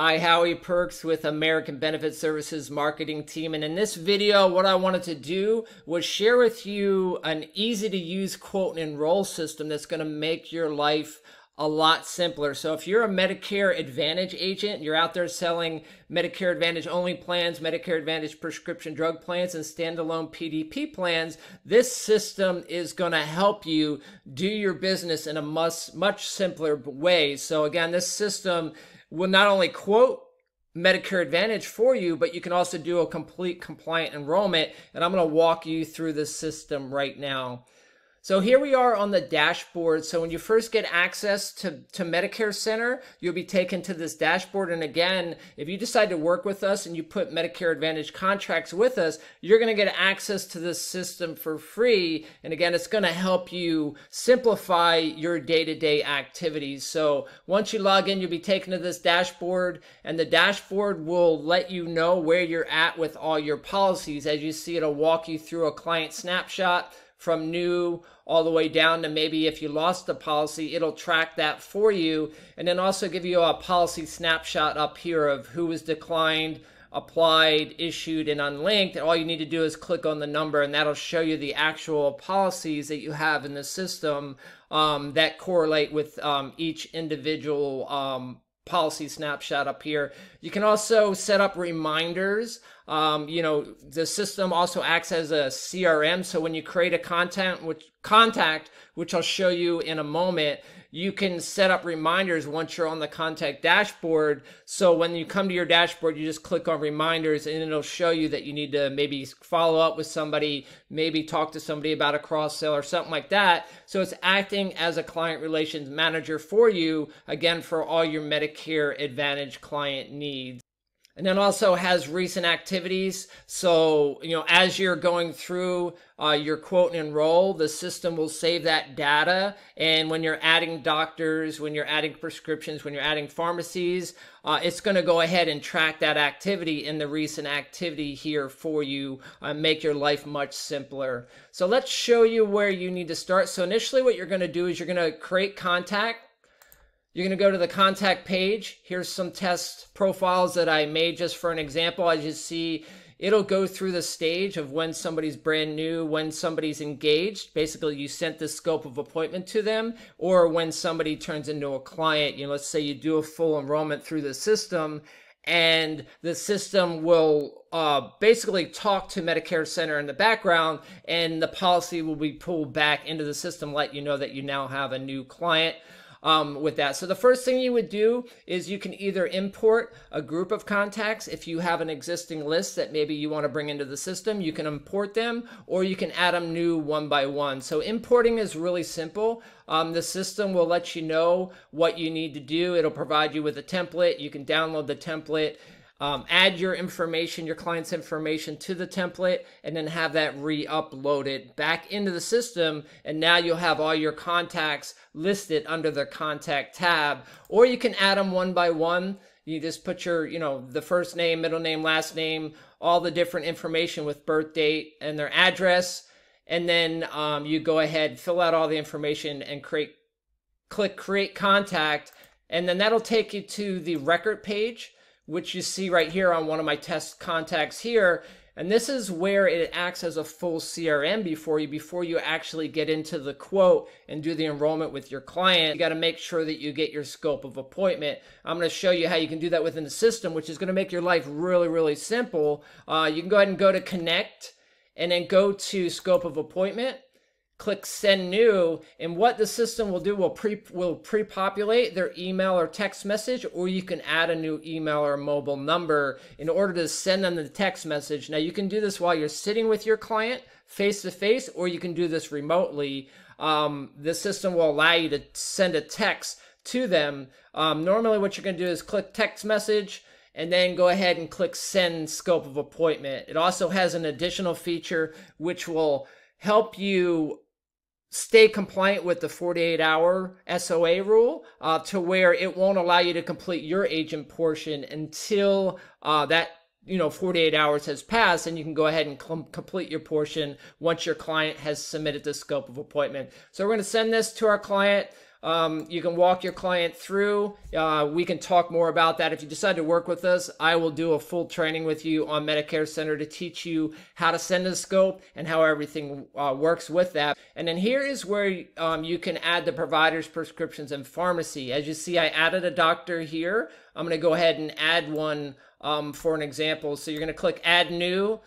Hi, Howie Perks with American Benefit Services marketing team. And in this video, what I wanted to do was share with you an easy to use quote and enroll system that's going to make your life a lot simpler. So if you're a Medicare Advantage agent, you're out there selling Medicare Advantage only plans, Medicare Advantage prescription drug plans, and standalone PDP plans, this system is going to help you do your business in a much, much simpler way. So again, this system will not only quote Medicare Advantage for you, but you can also do a complete compliant enrollment. And I'm going to walk you through the system right now. So here we are on the dashboard. So when you first get access to, to Medicare Center, you'll be taken to this dashboard. And again, if you decide to work with us and you put Medicare Advantage contracts with us, you're going to get access to this system for free. And again, it's going to help you simplify your day-to-day activities. So once you log in, you'll be taken to this dashboard and the dashboard will let you know where you're at with all your policies. As you see, it'll walk you through a client snapshot from new all the way down to maybe if you lost the policy, it'll track that for you and then also give you a policy snapshot up here of who was declined, applied, issued, and unlinked. And all you need to do is click on the number and that'll show you the actual policies that you have in the system um, that correlate with um, each individual um, policy snapshot up here. You can also set up reminders. Um, you know, the system also acts as a CRM. So when you create a content, which contact, which I'll show you in a moment, you can set up reminders once you're on the contact dashboard. So when you come to your dashboard, you just click on reminders and it'll show you that you need to maybe follow up with somebody, maybe talk to somebody about a cross sale or something like that. So it's acting as a client relations manager for you, again, for all your Medicare Advantage client needs and then also has recent activities. So, you know, as you're going through uh, your quote and enroll, the system will save that data. And when you're adding doctors, when you're adding prescriptions, when you're adding pharmacies, uh, it's going to go ahead and track that activity in the recent activity here for you, uh, make your life much simpler. So let's show you where you need to start. So initially what you're going to do is you're going to create contact you're going to go to the contact page. Here's some test profiles that I made just for an example. As you see, it'll go through the stage of when somebody's brand new, when somebody's engaged. Basically, you sent the scope of appointment to them, or when somebody turns into a client. You know, let's say you do a full enrollment through the system, and the system will uh, basically talk to Medicare Center in the background, and the policy will be pulled back into the system, let you know that you now have a new client um, with that. So the first thing you would do is you can either import a group of contacts if you have an existing list that maybe you want to bring into the system, you can import them or you can add them new one by one. So importing is really simple. Um, the system will let you know what you need to do. It'll provide you with a template. You can download the template um, add your information, your client's information to the template, and then have that re-uploaded back into the system. And now you'll have all your contacts listed under the contact tab, or you can add them one by one. You just put your, you know, the first name, middle name, last name, all the different information with birth date and their address. And then um, you go ahead, fill out all the information and create, click create contact. And then that'll take you to the record page which you see right here on one of my test contacts here. And this is where it acts as a full CRM before you, before you actually get into the quote and do the enrollment with your client. You got to make sure that you get your scope of appointment. I'm going to show you how you can do that within the system, which is going to make your life really, really simple. Uh, you can go ahead and go to connect and then go to scope of appointment click send new and what the system will do will pre will pre-populate their email or text message or you can add a new email or mobile number in order to send them the text message. Now you can do this while you're sitting with your client face to face or you can do this remotely. Um, the system will allow you to send a text to them. Um, normally what you're going to do is click text message and then go ahead and click send scope of appointment. It also has an additional feature which will help you stay compliant with the 48 hour SOA rule uh, to where it won't allow you to complete your agent portion until uh, that you know 48 hours has passed and you can go ahead and com- complete your portion once your client has submitted the scope of appointment. So we're going to send this to our client Um, you can walk your client through. Uh, we can talk more about that. If you decide to work with us, I will do a full training with you on Medicare Center to teach you how to send a scope and how everything uh, works with that. And then here is where um, you can add the provider's prescriptions and pharmacy. As you see, I added a doctor here. I'm going to go ahead and add one um, for an example. So you're going to click Add New.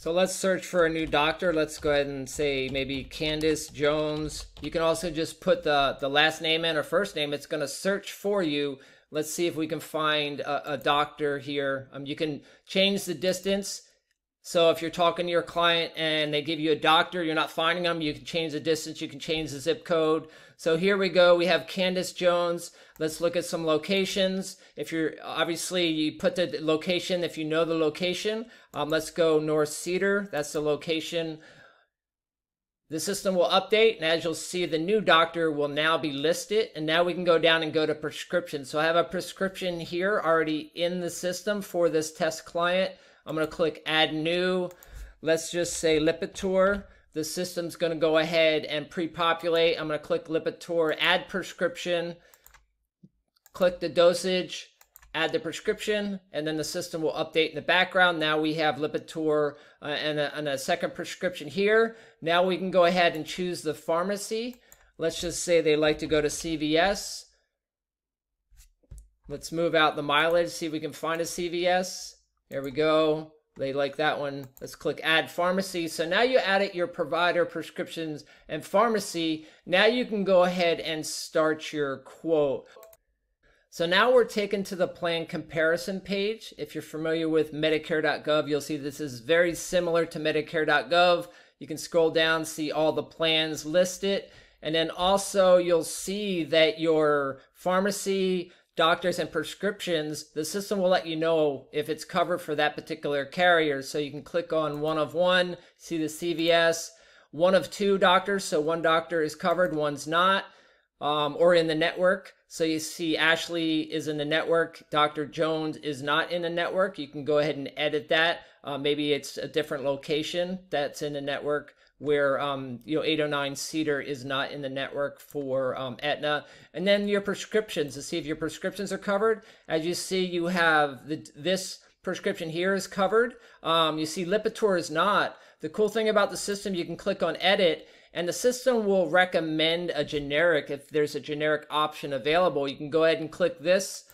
So let's search for a new doctor. Let's go ahead and say maybe Candace Jones. You can also just put the, the last name in or first name. It's going to search for you. Let's see if we can find a, a doctor here. Um, you can change the distance. So if you're talking to your client and they give you a doctor, you're not finding them, you can change the distance, you can change the zip code. So here we go. We have Candace Jones. Let's look at some locations. If you're obviously you put the location if you know the location. Um, let's go North Cedar. That's the location. The system will update, and as you'll see, the new doctor will now be listed. And now we can go down and go to prescription. So I have a prescription here already in the system for this test client. I'm going to click add new. Let's just say Lipitor. The system's going to go ahead and pre-populate. I'm going to click Lipitor, add prescription, click the dosage, add the prescription, and then the system will update in the background. Now we have Lipitor uh, and, a, and a second prescription here. Now we can go ahead and choose the pharmacy. Let's just say they like to go to CVS. Let's move out the mileage, see if we can find a CVS. There we go. They like that one. Let's click add pharmacy. So now you added your provider, prescriptions, and pharmacy. Now you can go ahead and start your quote. So now we're taken to the plan comparison page. If you're familiar with Medicare.gov, you'll see this is very similar to Medicare.gov. You can scroll down, see all the plans listed. And then also you'll see that your pharmacy, doctors and prescriptions, the system will let you know if it's covered for that particular carrier. So you can click on one of one, see the CVS, one of two doctors. So one doctor is covered, one's not, um, or in the network. So you see Ashley is in the network, Dr. Jones is not in the network. You can go ahead and edit that. Uh, maybe it's a different location that's in the network where um, you know 809 Cedar is not in the network for um, Aetna, and then your prescriptions to see if your prescriptions are covered. As you see, you have the, this prescription here is covered. Um, you see Lipitor is not. The cool thing about the system, you can click on Edit, and the system will recommend a generic if there's a generic option available. You can go ahead and click this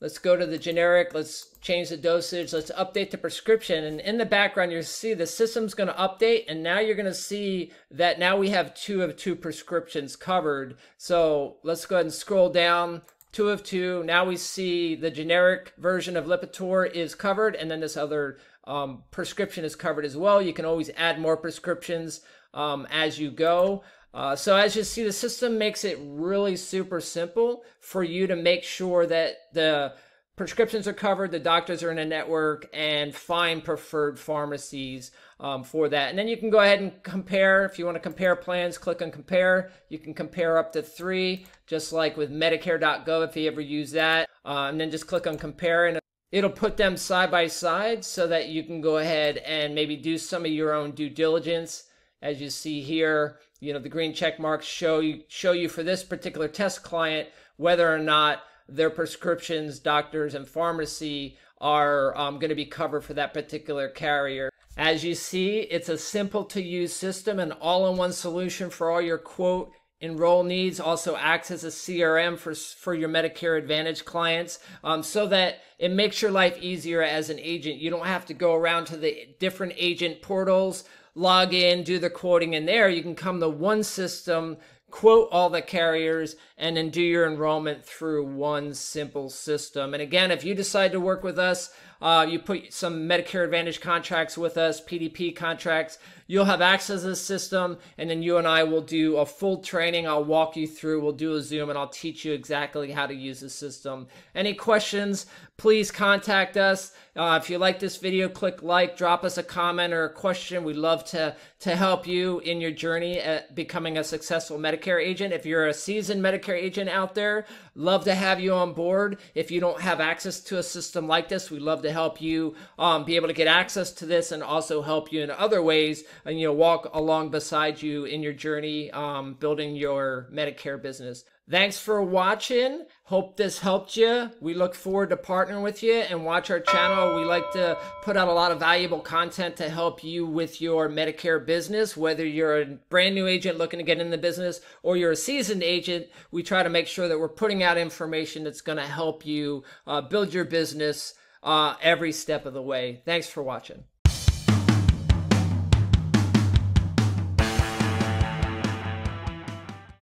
Let's go to the generic. Let's change the dosage. Let's update the prescription. And in the background, you see the system's going to update. And now you're going to see that now we have two of two prescriptions covered. So let's go ahead and scroll down. Two of two. Now we see the generic version of Lipitor is covered. And then this other um, prescription is covered as well. You can always add more prescriptions um, as you go. Uh, so as you see, the system makes it really super simple for you to make sure that the prescriptions are covered, the doctors are in a network, and find preferred pharmacies um, for that. And then you can go ahead and compare. If you want to compare plans, click on compare. You can compare up to three, just like with Medicare.gov if you ever use that. Uh, and then just click on compare and it'll put them side by side so that you can go ahead and maybe do some of your own due diligence. As you see here, you know, the green check marks show you, show you for this particular test client whether or not their prescriptions, doctors, and pharmacy are um, going to be covered for that particular carrier. As you see, it's a simple to use system and all in one solution for all your quote enroll needs also acts as a crm for for your medicare advantage clients um, so that it makes your life easier as an agent you don't have to go around to the different agent portals log in, do the quoting in there. You can come to one system, quote all the carriers, and then do your enrollment through one simple system. And again, if you decide to work with us, uh, you put some Medicare Advantage contracts with us, PDP contracts, you'll have access to the system, and then you and I will do a full training. I'll walk you through, we'll do a Zoom, and I'll teach you exactly how to use the system. Any questions, please contact us. Uh, if you like this video, click like, drop us a comment or a question. We'd love to, to help you in your journey at becoming a successful Medicare Medicare agent. If you're a seasoned Medicare agent out there, love to have you on board. If you don't have access to a system like this, we'd love to help you um, be able to get access to this and also help you in other ways and you know walk along beside you in your journey um, building your Medicare business. Thanks for watching. Hope this helped you. We look forward to partnering with you and watch our channel. We like to put out a lot of valuable content to help you with your Medicare business, whether you're a brand new agent looking to get in the business or you're a seasoned agent. We try to make sure that we're putting out information that's going to help you uh, build your business uh, every step of the way. Thanks for watching.